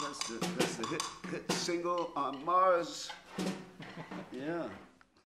that's the, that's the hit, hit single on Mars. Yeah.